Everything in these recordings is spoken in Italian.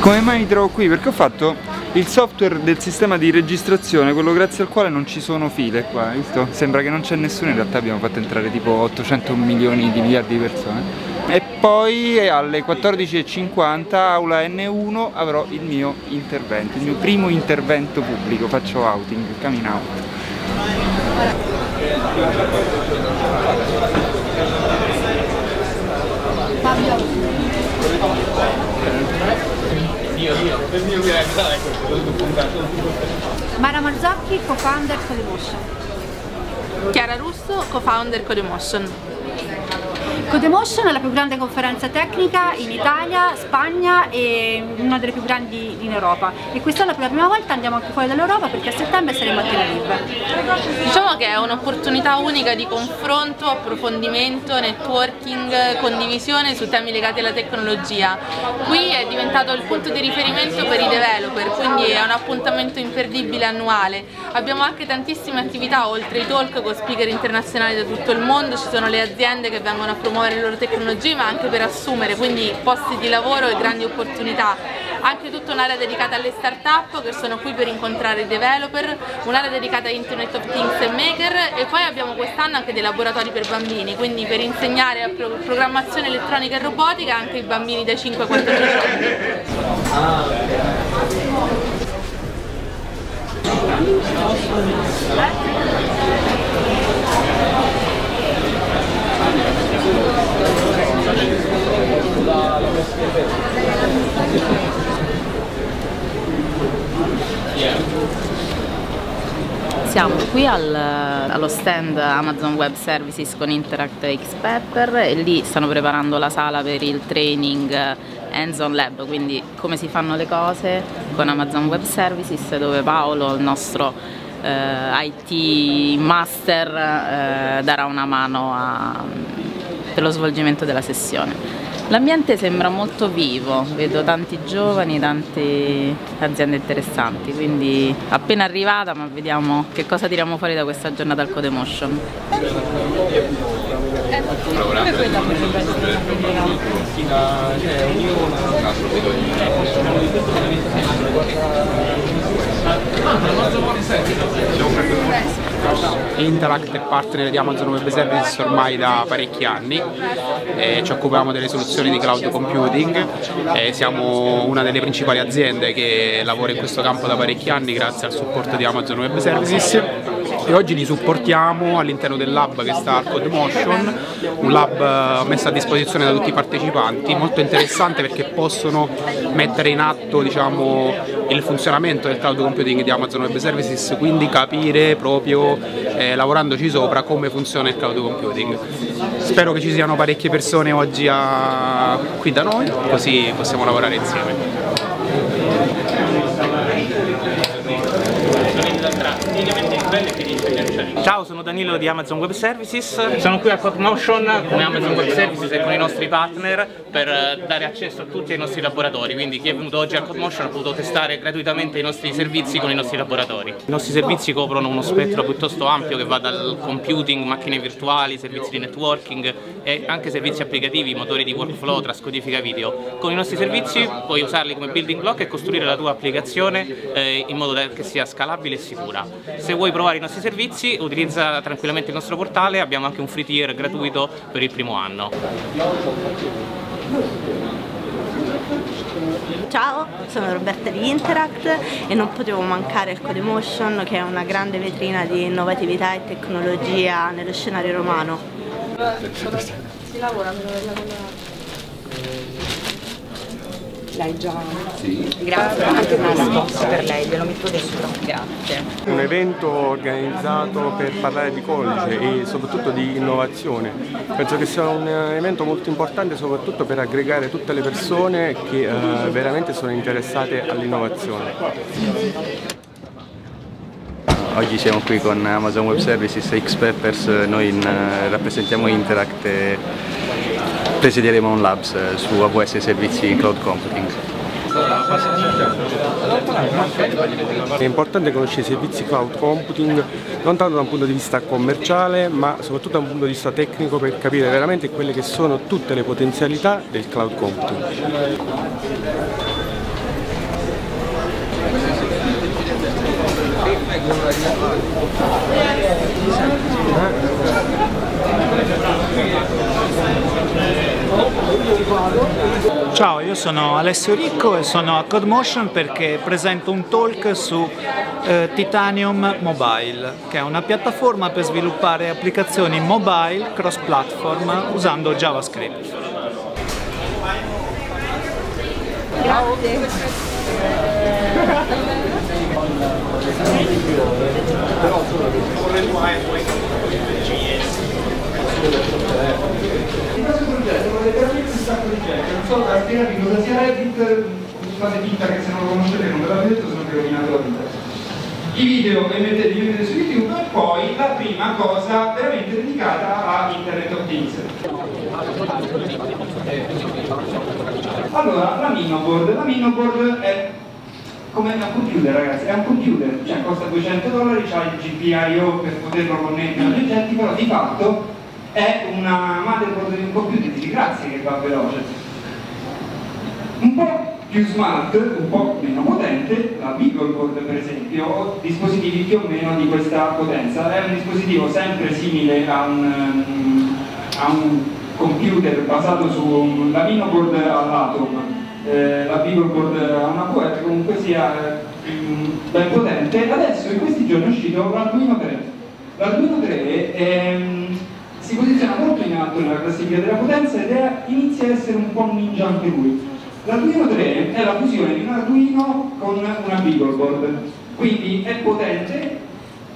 Come mai mi trovo qui? Perché ho fatto il software del sistema di registrazione, quello grazie al quale non ci sono file qua, visto? Sembra che non c'è nessuno, in realtà abbiamo fatto entrare tipo 800 milioni di miliardi di persone. E poi alle 14.50 aula N1 avrò il mio intervento, il mio primo intervento pubblico, faccio outing, coming out. Mara Marzocchi, co-founder Codemotion. Chiara Russo, co-founder Codemotion. Codemotion è la più grande conferenza tecnica in Italia, Spagna e una delle più grandi in Europa e quest'anno per la prima volta andiamo anche fuori dall'Europa perché a settembre saremo a Tel Aviv. Diciamo che è un'opportunità unica di confronto, approfondimento, networking, condivisione su temi legati alla tecnologia. Qui è diventato il punto di riferimento per i developer, quindi è un appuntamento imperdibile annuale. Abbiamo anche tantissime attività oltre i talk con speaker internazionali da tutto il mondo, ci sono le aziende che vengono a promuovere le loro tecnologie ma anche per assumere, quindi posti di lavoro e grandi opportunità. Anche tutta un'area dedicata alle start-up che sono qui per incontrare i developer, un'area dedicata a Internet of Things e Maker e poi abbiamo quest'anno anche dei laboratori per bambini, quindi per insegnare a pro programmazione elettronica e robotica anche ai bambini dai 5 ai 14 anni. Siamo qui al, allo stand Amazon Web Services con Interact X Pepper e lì stanno preparando la sala per il training Hands-on Lab, quindi come si fanno le cose con Amazon Web Services dove Paolo, il nostro eh, IT master, eh, darà una mano a, per lo svolgimento della sessione. L'ambiente sembra molto vivo, vedo tanti giovani, tante aziende interessanti, quindi appena arrivata ma vediamo che cosa tiriamo fuori da questa giornata al Codemotion. Interact è partner di Amazon Web Services ormai da parecchi anni, eh, ci occupiamo delle soluzioni di cloud computing, eh, siamo una delle principali aziende che lavora in questo campo da parecchi anni grazie al supporto di Amazon Web Services e oggi li supportiamo all'interno del lab che sta al CodeMotion, un lab messo a disposizione da tutti i partecipanti, molto interessante perché possono mettere in atto diciamo, il funzionamento del cloud computing di Amazon Web Services, quindi capire proprio eh, lavorandoci sopra come funziona il cloud computing. Spero che ci siano parecchie persone oggi a... qui da noi, così possiamo lavorare insieme. Ciao, sono Danilo di Amazon Web Services, sono qui a CodeMotion come Amazon Web Services e con i nostri partner per eh, dare accesso a tutti ai nostri laboratori, quindi chi è venuto oggi a CodeMotion ha potuto testare gratuitamente i nostri servizi con i nostri laboratori. I nostri servizi coprono uno spettro piuttosto ampio che va dal computing, macchine virtuali, servizi di networking e anche servizi applicativi, motori di workflow, trascodifica video. Con i nostri servizi puoi usarli come building block e costruire la tua applicazione eh, in modo che sia scalabile e sicura. Se vuoi provare i nostri servizi utilizza tranquillamente il nostro portale, abbiamo anche un free tier gratuito per il primo anno. Ciao, sono Roberta di Interact e non potevo mancare il Codemotion che è una grande vetrina di innovatività e tecnologia nello scenario romano. Si lavora per L'hai già? Sì. Grazie, anche questo per lei, glielo metto dentro. Grazie. Un evento organizzato per parlare di codice e soprattutto di innovazione. Penso che sia un evento molto importante soprattutto per aggregare tutte le persone che eh, veramente sono interessate all'innovazione. Oggi siamo qui con Amazon Web Services e Xpeppers, noi in, rappresentiamo Interact e presiederemo un labs eh, su AWS servizi cloud computing. È importante conoscere i servizi cloud computing non tanto da un punto di vista commerciale ma soprattutto da un punto di vista tecnico per capire veramente quelle che sono tutte le potenzialità del cloud computing. Ciao, io sono Alessio Ricco e sono a CodeMotion perché presento un talk su eh, Titanium Mobile, che è una piattaforma per sviluppare applicazioni mobile cross-platform usando JavaScript. In un sacco di gente, non so a spiegarvi cosa sia Reddit, fate finta che se non lo conoscete non ve l'avete detto, se no vi rovinate la vita. I video che mettete, li mettete su YouTube e poi la prima cosa veramente dedicata a Internet of Things. Allora, la Minoboard, la Minoboard è come un computer ragazzi, è un computer, cioè costa 200 dollari, c'ha il GPIO per poterlo connettere agli oggetti, però di fatto è una motherboard di un computer di grazie che va veloce. Un po' più smart, un po' meno potente, la Beagleboard per esempio, o dispositivi più o meno di questa potenza. È un dispositivo sempre simile a un, a un computer basato sulla Minoboard all'Atom, eh, la Beagleboard ha una QR comunque sia eh, ben potente. Adesso in questi giorni è uscito l'Arduino 3. L'Arduino 3 è molto in alto nella classifica della potenza ed è, inizia a essere un po' ninja anche lui. L'Arduino 3 è la fusione di un Arduino con una Beagleboard, quindi è potente,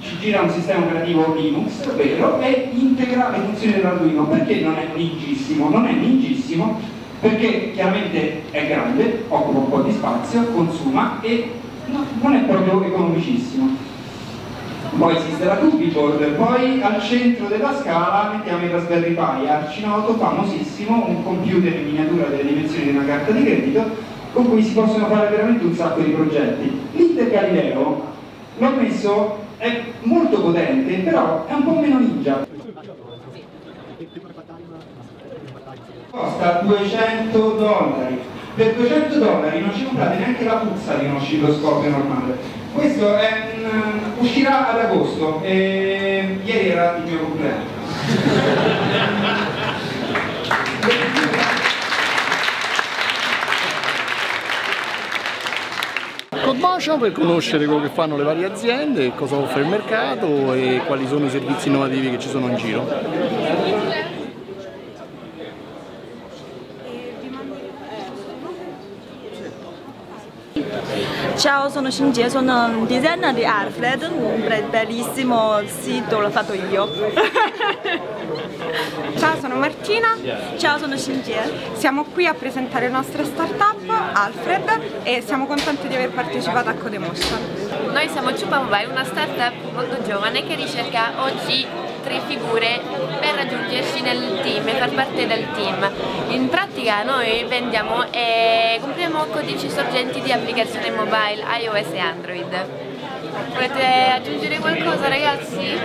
ci gira un sistema operativo Linux, vero, e integra le funzioni dell'Arduino. Perché non è ningissimo? Non è ningissimo perché chiaramente è grande, occupa un po' di spazio, consuma e no, non è proprio economicissimo poi esiste la Tubiboard, poi al centro della scala mettiamo il Raspberry Pi, arcinoto, famosissimo, un computer in miniatura delle dimensioni di una carta di credito con cui si possono fare veramente un sacco di progetti. L'Inter Galileo l'ho messo, è molto potente, però è un po' meno ninja. Costa 200 dollari. Per 200 dollari non ci comprate neanche la puzza di uno oscilloscopio normale questo è un, uscirà ad agosto e ieri era il mio compleanno. CodeMotion per conoscere quello che fanno le varie aziende, cosa offre il mercato e quali sono i servizi innovativi che ci sono in giro. Ciao, sono Shinjie, sono un designer di Alfred, un bellissimo sito, l'ho fatto io. Ciao, sono Martina. Ciao, sono Shinjie. Siamo qui a presentare la nostra startup, Alfred, e siamo contenti di aver partecipato a Codemotion. Noi siamo Chupa Mobile, una startup molto giovane che ricerca oggi tre figure per raggiungerci nel team e far parte del team. In pratica noi vendiamo e compriamo codici sorgenti di applicazioni mobile iOS e Android. Volete aggiungere qualcosa ragazzi?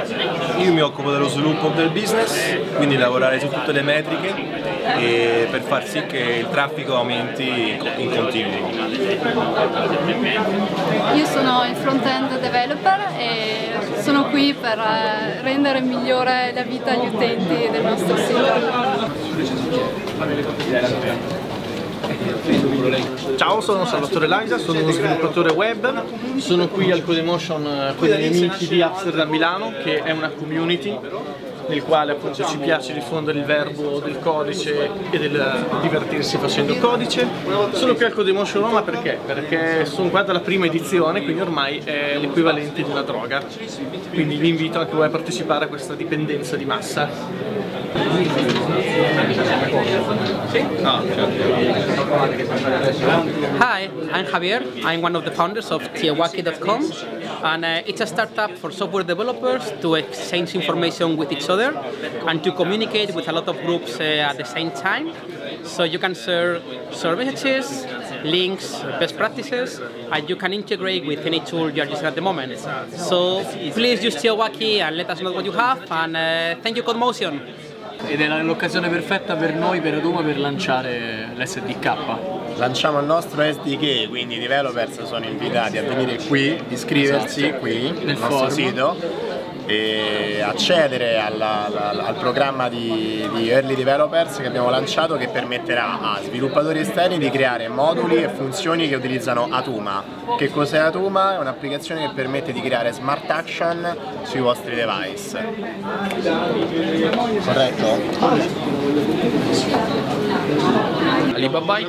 Io mi occupo dello sviluppo del business, quindi lavorare su tutte le metriche per far sì che il traffico aumenti in continuo. Io sono il front-end developer e sono qui per eh, rendere migliore la vita agli utenti del nostro sito. Ciao, sono Salvatore Laisa, sono uno sviluppatore web, sono qui al Codemotion eh, con i miei amici di Amsterdam Milano che è una community nel quale appunto ci piace diffondere il verbo del codice e del divertirsi facendo codice. Sono qui al Codemotion Roma perché? Perché sono qua dalla prima edizione, quindi ormai è l'equivalente di una droga. Quindi vi invito anche voi a partecipare a questa dipendenza di massa. Hi, I'm Javier. I'm one of the founders of Tiawaki.com, and uh, it's a startup for software developers to exchange information with each other and to communicate with a lot of groups uh, at the same time. So you can share services, links, best practices, and you can integrate with any tool you're using at the moment. So please use Tiawaki and let us know what you have, and uh, thank you CodeMotion. Ed è l'occasione perfetta per noi, per Aduma, per lanciare l'SDK. Lanciamo il nostro SDK, quindi i developers sono invitati a venire qui, iscriversi Esatto. qui Nel nel nostro sito e accedere alla- alla- al programma di, di Early Developers che abbiamo lanciato che permetterà a sviluppatori esterni di creare moduli e funzioni che utilizzano Atuma. Che cos'è Atuma? È un'applicazione che permette di creare smart action sui vostri device. Corretto? Alibabai,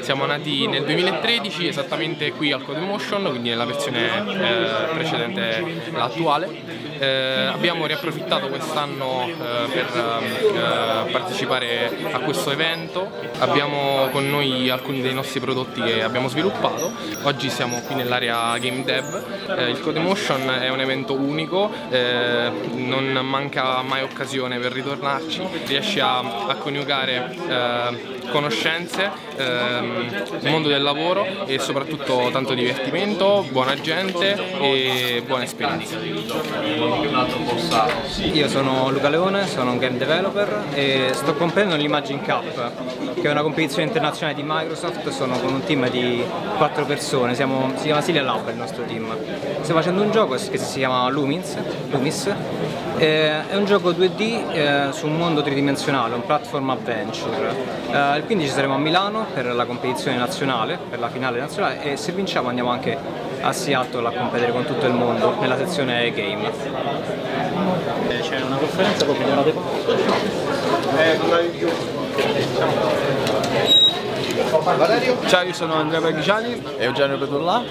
siamo nati nel 2013 esattamente qui al Codemotion, quindi nella versione eh, precedente l'attuale. Eh, abbiamo riapprofittato quest'anno eh, per eh, partecipare a questo evento, abbiamo con noi alcuni dei nostri prodotti che abbiamo sviluppato, oggi siamo qui nell'area Game Dev, Eh, il Codemotion è un evento unico, eh, non manca mai occasione per ritornarci, riesce a, a coniugare eh, conoscenze, ehm, mondo del lavoro e soprattutto tanto divertimento, buona gente e buone esperienze. Io sono Luca Leone, sono un game developer e sto comprando l'Imagine Cup, che è una competizione internazionale di Microsoft, sono con un team di quattro persone, siamo- si chiama Cilia Lab il nostro team. Stiamo facendo un gioco che si chiama Lumins, Lumis, eh, è un gioco 2D eh, su un mondo tridimensionale, un platform adventure. Eh, il 15 saremo a Milano per la competizione nazionale, per la finale nazionale e se vinciamo andiamo anche a Seattle a competere con tutto il mondo nella sezione game. C'è una conferenza proprio della Ciao, io sono Andrea Berghigiani e Eugenio Pedulla.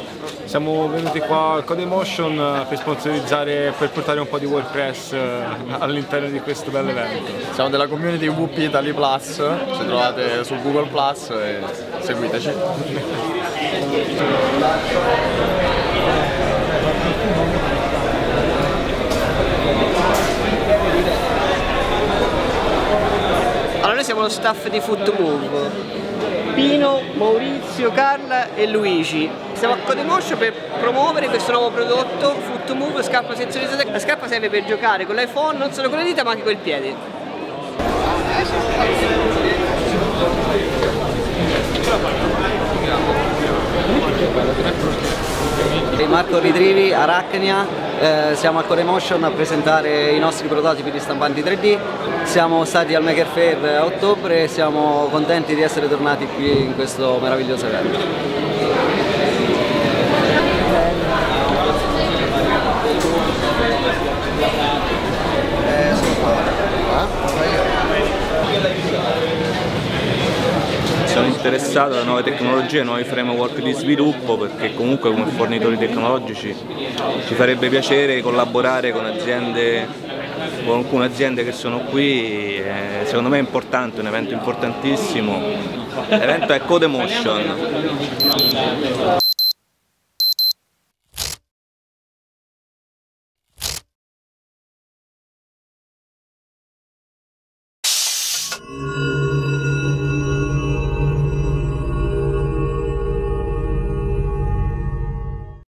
Siamo venuti qua al Codemotion eh, per sponsorizzare, per portare un po' di WordPress eh, all'interno di questo bel evento. Siamo della community WP Italy Plus, ci trovate su Google Plus e seguiteci. Allora noi siamo lo staff di Footmove. Pino, Maurizio, Carla e Luigi. Siamo a Codemotion per promuovere questo nuovo prodotto, Footmove, scarpa sensorizzata. La scarpa serve per giocare con l'iPhone, non solo con le dita ma anche con il piede. Marco Ritrivi, Arachnia, eh, siamo al Coremotion a presentare i nostri prototipi di stampanti 3D, siamo stati al Maker Fair a ottobre e siamo contenti di essere tornati qui in questo meraviglioso evento. Sono interessato alle nuove tecnologie, ai nuovi framework di sviluppo perché comunque come fornitori tecnologici ci farebbe piacere collaborare con aziende, con alcune aziende che sono qui, secondo me è importante, un evento importantissimo. L'evento è Codemotion.